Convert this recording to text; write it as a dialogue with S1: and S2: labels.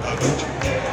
S1: I'll get you.